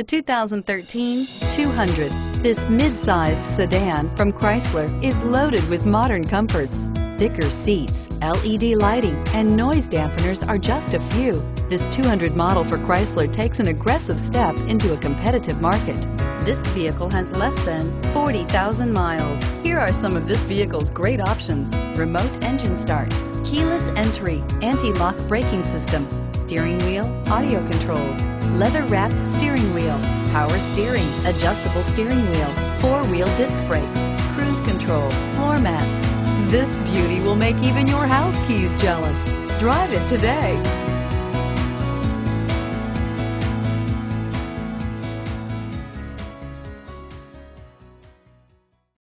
The 2013 200. This mid-sized sedan from Chrysler is loaded with modern comforts. Thicker seats, LED lighting, and noise dampeners are just a few. This 200 model for Chrysler takes an aggressive step into a competitive market. This vehicle has less than 40,000 miles. Here are some of this vehicle's great options. Remote engine start, keyless entry, anti-lock braking system, steering wheel, audio controls, leather-wrapped steering wheel, power steering, adjustable steering wheel, four-wheel disc brakes, cruise control, floor mats. This beauty will make even your house keys jealous. Drive it today.